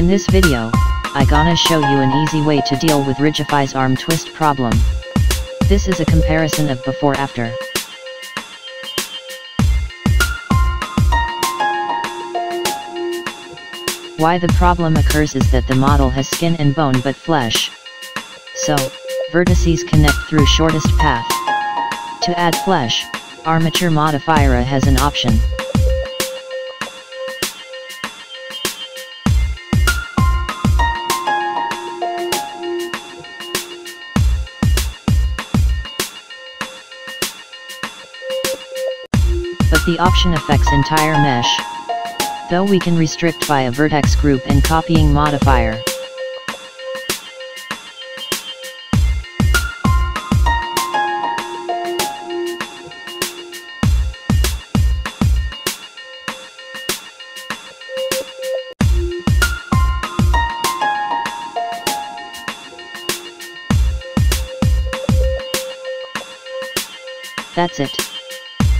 In this video, I gonna show you an easy way to deal with Rigify's arm twist problem. This is a comparison of before after. Why the problem occurs is that the model has skin and bone but flesh. So, vertices connect through shortest path. To add flesh, Armature Modifier has an option. The option affects entire mesh. Though we can restrict by a vertex group and copying modifier. That's it.